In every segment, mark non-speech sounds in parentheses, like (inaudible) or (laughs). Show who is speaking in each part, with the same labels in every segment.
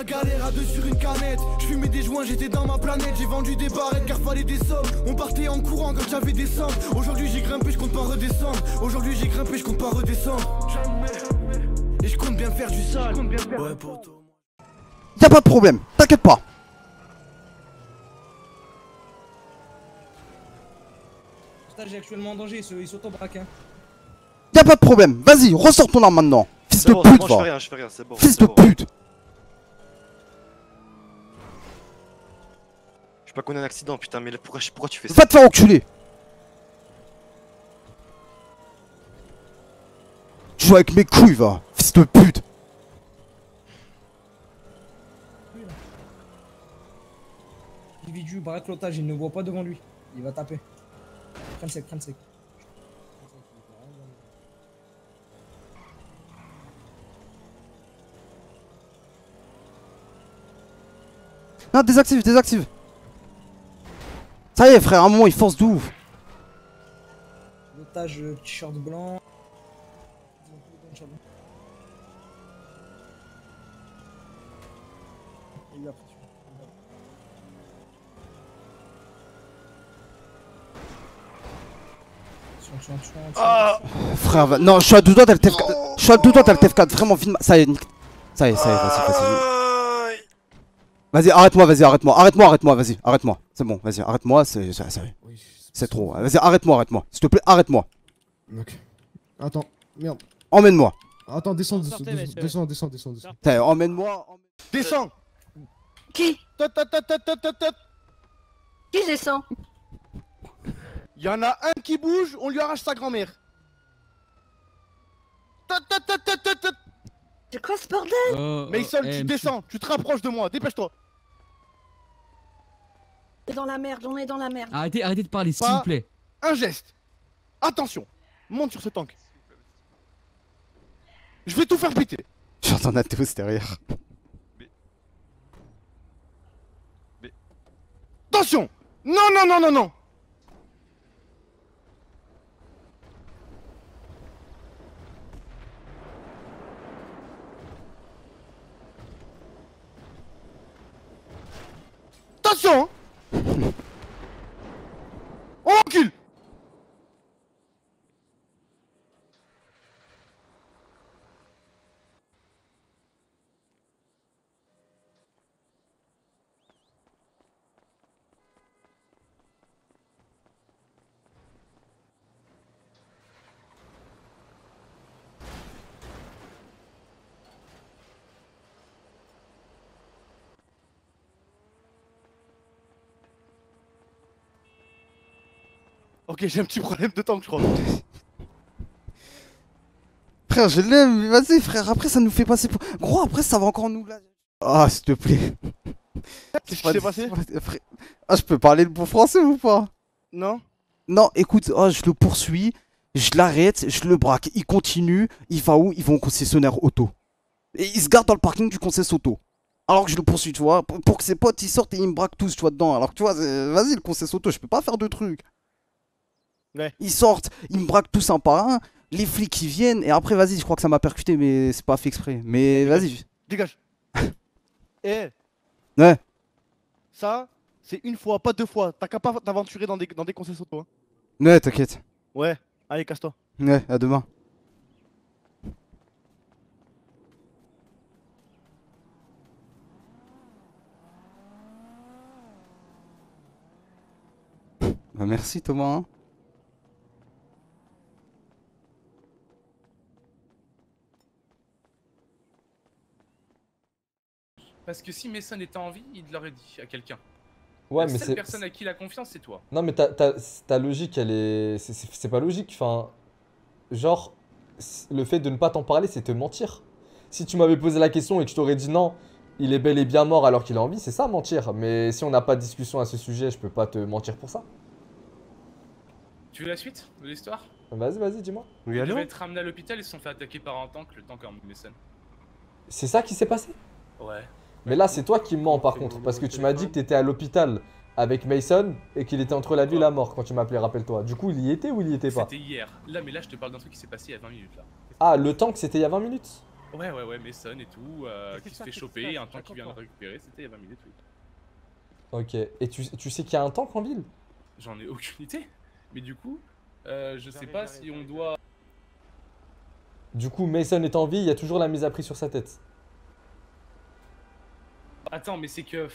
Speaker 1: la galère à deux sur une canette. Je fumais des joints, j'étais dans ma planète. J'ai vendu des barrettes car fallait des sommes. On partait en courant quand j'avais des sommes. Aujourd'hui j'ai grimpé, je compte pas redescendre. Aujourd'hui j'ai grimpé, je compte pas redescendre. Et je compte bien faire du sale. Ouais, poto.
Speaker 2: Y a pas de problème, t'inquiète pas.
Speaker 3: Stage est actuellement en danger, il se- il s'auto-braque. Hein.
Speaker 2: Y a pas de problème. Vas-y, ressors ton arme maintenant. Fils de
Speaker 4: bon,
Speaker 2: pute,
Speaker 4: bon, je fais
Speaker 2: va.
Speaker 4: rien, je fais rien, c'est bon.
Speaker 2: Fils de
Speaker 4: bon.
Speaker 2: pute.
Speaker 4: Je sais pas qu'on ait un accident, putain, mais là, pourquoi, pourquoi tu fais ça
Speaker 2: Va te faire enculer. Tu joues avec mes couilles, va. Fils de pute.
Speaker 3: L'individu braque l'otage, il ne voit pas devant lui. Il va taper. 37, 37.
Speaker 2: Non, désactive, désactive. Ça y est, frère, à un moment, il force de ouf.
Speaker 3: L'otage, euh, t-shirt blanc.
Speaker 4: Ah
Speaker 2: Frère, va- non, je suis à deux doigts, t'as le TF4. Je suis à deux doigts, t'as le TF4. Vraiment, vite. Ça y est, nique- ça y est, ça y est, vas-y, vas-y. Vas-y, arrête-moi, vas-y, arrête-moi, arrête-moi, arrête-moi, vas-y, arrête-moi. C'est bon, vas-y, arrête-moi, c'est c'est- trop. Vas-y, arrête-moi, arrête-moi. S'il te plaît, arrête-moi.
Speaker 5: Ok. Attends, merde.
Speaker 2: Emmène-moi.
Speaker 5: Attends, descends, descends,
Speaker 6: Sortez,
Speaker 5: descends, descends, descends, descends, descends.
Speaker 2: T'sais, Emmène-moi.
Speaker 5: Descends
Speaker 7: Qui? Qui descend?
Speaker 5: Il y en a un qui bouge, on lui arrache sa grand-mère.
Speaker 7: C'est quoi ce bordel
Speaker 6: Oh,
Speaker 5: Mason,
Speaker 6: oh, eh,
Speaker 5: tu
Speaker 6: monsieur.
Speaker 5: descends, tu te rapproches de moi, dépêche-toi.
Speaker 7: On est dans la merde, on est dans la merde.
Speaker 6: Arrêtez, arrêtez de parler, s'il vous plaît.
Speaker 5: Un geste. Attention, monte sur ce tank. Je vais tout faire péter.
Speaker 2: J'entends Natheos derrière.
Speaker 5: Attention Non, non, non, non, non Attention Ok, j'ai un petit problème de tank, je crois.
Speaker 2: Frère, je l'aime, mais vas-y, frère, après ça nous fait passer pour. Gros, après ça va encore nous là. Ah, s'il te plaît.
Speaker 5: Qu'est-ce qui s'est passé
Speaker 2: Frère- Ah, je peux parler le bon français ou pas?
Speaker 5: Non
Speaker 2: Non, écoute, oh, je le poursuis, je l'arrête, je le braque, il continue, il va où? Il va au concessionnaire auto. Et il se garde dans le parking du concessionnaire auto. Alors que je le poursuis, tu vois, pour que ses potes ils sortent et ils me braquent tous, tu vois, dedans. Alors que tu vois, c'est- vas-y, le concessionnaire auto, je peux pas faire de trucs.
Speaker 5: Ouais.
Speaker 2: Ils sortent, ils me braquent tous un par un, les flics ils viennent, et après, vas-y, je crois que ça m'a percuté, mais c'est pas fait exprès. Mais vas-y.
Speaker 5: Dégage (laughs) Eh
Speaker 2: Ouais.
Speaker 5: Ça, c'est une fois, pas deux fois. T'as qu'à pas t'aventurer dans des, dans des conseils auto. Hein.
Speaker 2: Ouais, t'inquiète.
Speaker 5: Ouais, allez, casse-toi.
Speaker 2: Ouais, à demain. Bah merci Thomas.
Speaker 8: Parce que si Mason était en vie, il l'aurait dit à quelqu'un.
Speaker 9: Ouais,
Speaker 8: la
Speaker 9: mais
Speaker 8: seule personne à qui il a confiance, c'est toi.
Speaker 9: Non, mais ta, ta, ta logique, elle est. c'est- pas logique. Enfin. Genre, le fait de ne pas t'en parler, c'est te mentir. Si tu m'avais posé la question et que je t'aurais dit non, il est bel et bien mort alors qu'il est en vie, c'est ça mentir. Mais si on n'a pas de discussion à ce sujet, je peux pas te mentir pour ça.
Speaker 8: Tu veux la suite de l'histoire?
Speaker 9: Vas-y, vas-y, dis-moi.
Speaker 5: Oui,
Speaker 8: Ils devaient être ramenés à l'hôpital, ils se sont fait attaquer par un tank, le tank en Mason.
Speaker 9: C'est ça qui s'est passé?
Speaker 8: Ouais.
Speaker 9: Mais là, c'est toi qui mens par contre, parce que tu m'as dit que t'étais à l'hôpital avec Mason et qu'il était entre la vie et la mort quand tu m'as appelé, rappelle-toi. Du coup, il y était ou il y était pas?
Speaker 8: C'était hier. Là, mais là, je te parle d'un truc qui s'est passé il y a 20 minutes là.
Speaker 9: Ah, le tank, c'était il y a 20 minutes?
Speaker 8: Ouais, ouais, ouais, Mason et tout, euh, qui se fait choper, un tank qui vient de récupérer, c'était il y a 20 minutes, oui.
Speaker 9: Ok. Et tu, tu sais qu'il y a un tank en ville?
Speaker 8: J'en ai aucune idée. Mais du coup, euh, je sais pas si on doit.
Speaker 9: Du coup, Mason est en vie, il y a toujours la mise à prix sur sa tête.
Speaker 8: Attends, mais c'est que.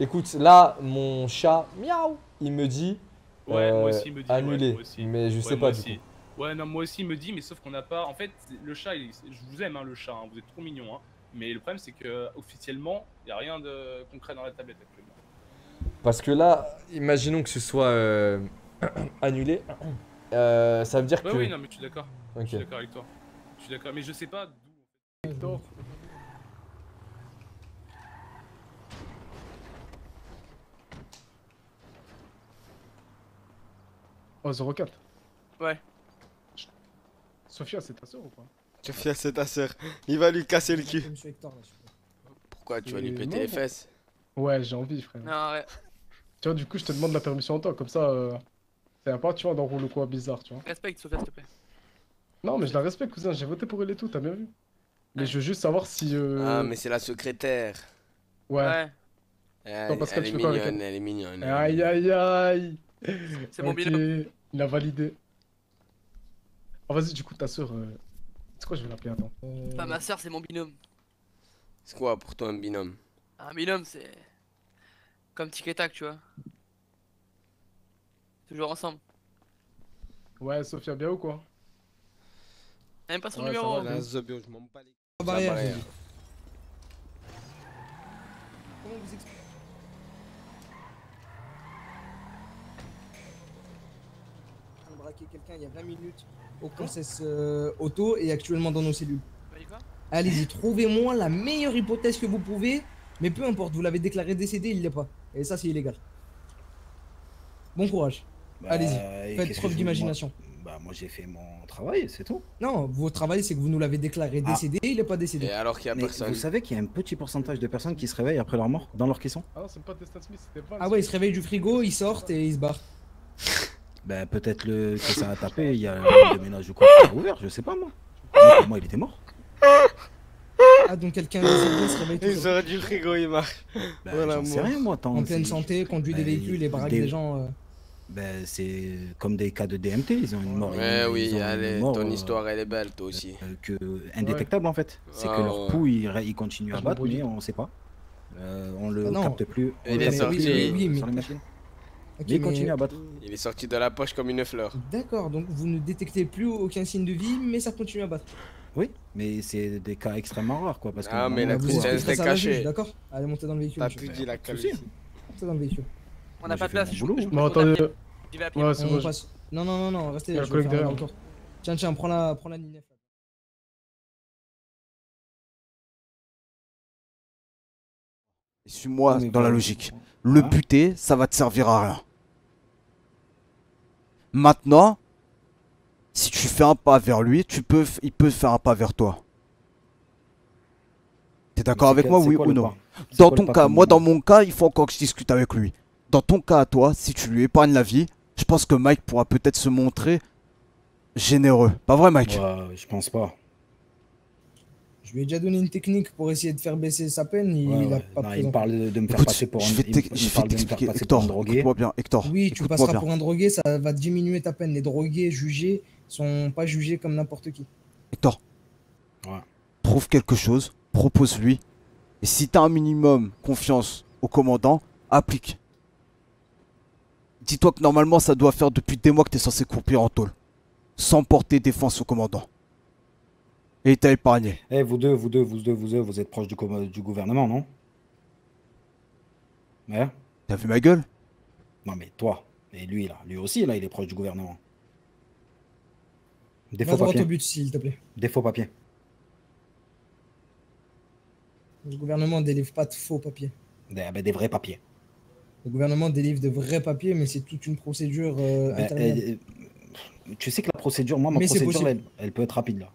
Speaker 9: Écoute, là, mon chat, miaou, il me dit
Speaker 8: Ouais, moi
Speaker 9: euh,
Speaker 8: aussi, il me dit. ouais,
Speaker 9: annulé.
Speaker 8: moi aussi.
Speaker 9: mais je
Speaker 8: Ouais,
Speaker 9: sais pas du
Speaker 8: aussi.
Speaker 9: coup.
Speaker 8: Ouais, non, moi aussi, il me dit, mais sauf qu'on n'a pas. En fait, le chat, il- je vous aime, hein, le chat, hein, vous êtes trop mignon. Hein. Mais le problème, c'est que officiellement, il n'y a rien de concret dans la tablette actuellement.
Speaker 9: Parce que là, imaginons que ce soit euh, (clears throat) annulé. Euh, ça veut dire
Speaker 8: Ouais,
Speaker 9: que.
Speaker 8: oui, non, mais je suis d'accord. Je suis d'accord avec toi. Je suis d'accord, mais je sais pas d'où.
Speaker 5: Oh, 04.
Speaker 6: Ouais.
Speaker 5: Sophia, c'est ta soeur ou pas
Speaker 6: Sophia, c'est ta sœur. Il va lui casser le cul. Pourquoi tu vas lui péter les fesses?
Speaker 5: Ouais, j'ai envie, frère.
Speaker 6: Non, ouais.
Speaker 5: Tu vois, du coup, je te demande la permission en toi, comme ça, euh, ça va pas, tu vois, d'enrouler quoi bizarre, tu vois.
Speaker 6: Respecte, Sophia, s'il te plaît.
Speaker 5: Non, mais je la respecte, cousin, j'ai voté pour elle et tout, t'as bien vu. Mais je veux juste savoir si. euh,
Speaker 6: Ah, mais c'est la secrétaire.
Speaker 5: Ouais.
Speaker 6: Elle,
Speaker 5: Non, Pascal,
Speaker 6: elle est
Speaker 5: quoi avec
Speaker 6: mignonne, elle est mignonne.
Speaker 5: Aïe, aïe, aïe.
Speaker 6: C'est mon binôme.
Speaker 5: Il a validé. Oh, vas-y, du coup, ta soeur. euh, C'est quoi, je vais l'appeler, attends.
Speaker 3: Euh,
Speaker 6: Pas ma soeur, c'est mon binôme. C'est quoi pour toi un binôme? Un binôme, c'est. Comme tic et tac, tu vois. Toujours ensemble.
Speaker 5: Ouais, Sophia, bien ou quoi?
Speaker 6: Même pas son
Speaker 5: Ouais,
Speaker 6: numéro.
Speaker 5: va,
Speaker 6: hein. je m'en bats les.
Speaker 3: Comment vous expliquez? Quelqu'un il y a 20 minutes au Princess euh, Auto et actuellement dans nos cellules.
Speaker 6: Quoi
Speaker 3: Allez-y, trouvez-moi la meilleure hypothèse que vous pouvez, mais peu importe, vous l'avez déclaré décédé, il l'est pas. Et ça, c'est illégal. Bon courage.
Speaker 10: Bah,
Speaker 3: Allez-y, faites preuve d'imagination.
Speaker 10: Moi, bah, moi j'ai fait mon travail, c'est tout.
Speaker 3: Non, votre travail, c'est que vous nous l'avez déclaré
Speaker 10: Ah.
Speaker 3: décédé, il est pas décédé.
Speaker 6: Et alors qu'il y a
Speaker 10: Mais
Speaker 6: personne.
Speaker 10: vous savez qu'il y a un petit pourcentage de personnes qui se réveillent après leur mort, dans leur caisson?
Speaker 5: Ah non, c'est pas Destin Smith, c'était pas.
Speaker 3: Ah ouais, ils se réveillent du frigo, ils sortent et ils se barrent. (laughs)
Speaker 10: Ben peut-être le que ça a tapé, il y a le ménage ou quoi qui a ouvert, je sais pas moi. Mais pour moi il était mort.
Speaker 3: Ah, donc quelqu'un décédé se réveille tout
Speaker 6: Il
Speaker 3: seul.
Speaker 6: sort du frigo, il marche.
Speaker 10: Ben,
Speaker 6: Voilà,
Speaker 10: j'en sais
Speaker 6: moi.
Speaker 10: rien moi tant
Speaker 3: En pleine santé, conduit des
Speaker 10: Ben,
Speaker 3: véhicules et braque
Speaker 10: des-
Speaker 3: des gens. euh.
Speaker 10: Ben c'est comme des cas de DMT, ils ont une mort.
Speaker 6: Ouais,
Speaker 10: ils-
Speaker 6: oui,
Speaker 10: ils
Speaker 6: allez,
Speaker 10: mort,
Speaker 6: ton
Speaker 10: euh,
Speaker 6: histoire elle est belle, toi aussi.
Speaker 10: euh, que indétectable en fait. C'est
Speaker 6: Ah,
Speaker 10: que leur
Speaker 6: ouais.
Speaker 10: pouls il, ré- il continue
Speaker 5: Ah,
Speaker 10: à
Speaker 5: je
Speaker 10: battre, mais on sait pas. Euh, on le
Speaker 3: Ah
Speaker 10: capte plus.
Speaker 6: Il
Speaker 10: on le
Speaker 6: est sorti.
Speaker 3: Oui, oui, mais-
Speaker 10: Mais il
Speaker 3: mais-
Speaker 10: continue à battre.
Speaker 6: Il est sorti de la poche comme une fleur.
Speaker 3: D'accord, donc vous ne détectez plus aucun signe de vie, mais ça continue à battre.
Speaker 10: Oui, mais c'est des cas extrêmement rares quoi. Parce que
Speaker 6: Ah, mais la tristesse,
Speaker 3: expliquerez
Speaker 6: c'est
Speaker 3: ça à la
Speaker 6: caché.
Speaker 3: juge, D'accord Allez, montez dans le véhicule.
Speaker 6: T'as plus dit la calvitie.
Speaker 3: Montez dans le véhicule.
Speaker 6: On n'a pas de place. je-
Speaker 10: boulot.
Speaker 6: je- je-
Speaker 5: Bon,
Speaker 6: je-
Speaker 5: attendez.
Speaker 6: Je vais appeler.
Speaker 5: Ouais, c'est
Speaker 3: On
Speaker 5: bon. je-
Speaker 3: passe. Non, non, non, non, restez, je vais faire. Tiens, tiens, prends la, prends la.
Speaker 2: Suis-moi dans la logique. Le buter, ça va te servir à rien. Maintenant, si tu fais un pas vers lui, tu peux, il peut faire un pas vers toi. T'es d'accord avec moi, oui ou non? Dans ton cas, moi dans mon cas, il faut encore que je discute avec lui. Dans ton cas à toi, si tu lui épargnes la vie, je pense que Mike pourra peut-être se montrer généreux. Pas vrai, Mike?
Speaker 10: Ouais, je pense pas.
Speaker 3: Je lui ai déjà donné une technique pour essayer de faire baisser sa peine, il,
Speaker 10: Ouais,
Speaker 3: il a
Speaker 10: ouais.
Speaker 3: pas
Speaker 10: Non,
Speaker 3: pris.
Speaker 10: il parle de, de me faire
Speaker 2: Écoute,
Speaker 10: passer pour un,
Speaker 2: je vais je
Speaker 10: me
Speaker 2: vais
Speaker 10: parle de me faire
Speaker 2: t'expliquer.
Speaker 10: passer pour un
Speaker 2: Hector,
Speaker 10: drogué.
Speaker 2: écoute-moi bien. Hector,
Speaker 3: Oui, tu passeras
Speaker 2: bien.
Speaker 3: pour un drogué, ça va diminuer ta peine. Les drogués jugés sont pas jugés comme n'importe qui.
Speaker 2: Hector.
Speaker 10: Ouais.
Speaker 2: Trouve quelque chose, propose-lui. Et si t'as un minimum confiance au commandant, applique. Dis-toi que normalement ça doit faire depuis des mois que t'es censé couper en tôle. Sans porter défense au commandant. Et il t'a épargné.
Speaker 10: Eh, vous deux, vous deux, vous deux, vous deux, vous êtes proches du, du gouvernement, non? Ouais
Speaker 2: T'as vu ma gueule?
Speaker 10: Non, mais toi, et lui, là, lui aussi, là, il est proche du gouvernement. Des
Speaker 3: Va
Speaker 10: faux
Speaker 3: droit
Speaker 10: papiers.
Speaker 3: au but, s'il te plaît.
Speaker 10: Des faux papiers.
Speaker 3: Le gouvernement délivre pas de faux papiers.
Speaker 10: Des, ah ben, des vrais papiers.
Speaker 3: Le gouvernement délivre de vrais papiers, mais c'est toute une procédure euh,
Speaker 10: Ben, euh, tu sais que la procédure, moi, ma
Speaker 3: Mais
Speaker 10: procédure, elle peut être rapide, là.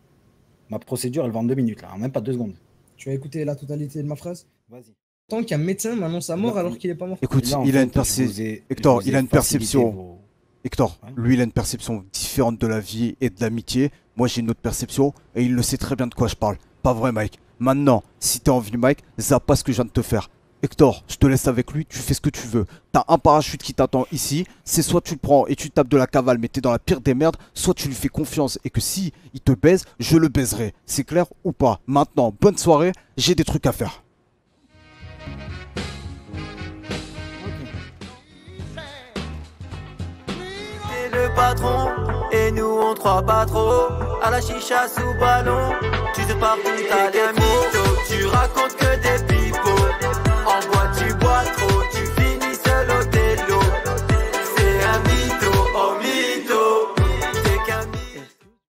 Speaker 10: Ma procédure, elle va en deux minutes, là, en même pas deux secondes.
Speaker 3: Tu as écouté la totalité de ma phrase?
Speaker 10: Vas-y.
Speaker 3: Tant qu'un médecin m'annonce sa mort alors qu'il est pas mort.
Speaker 2: Écoute,
Speaker 10: Là, en
Speaker 2: il a une
Speaker 10: ai-
Speaker 2: Hector, il a une perception.
Speaker 10: vos-
Speaker 2: Hector,
Speaker 10: Ouais.
Speaker 2: lui, il a une perception différente de la vie et de l'amitié. Moi j'ai une autre perception et il le sait très bien de quoi je parle. Pas vrai Mike Maintenant, si t'as envie Mike, zappe pas ce que je viens de te faire. Hector, je te laisse avec lui, tu fais ce que tu veux. T'as un parachute qui t'attend ici, c'est soit tu le prends et tu tapes de la cavale mais t'es dans la pire des merdes, soit tu lui fais confiance et que si il te baise, je le baiserai. C'est clair ou pas? Maintenant, bonne soirée, j'ai des trucs à faire.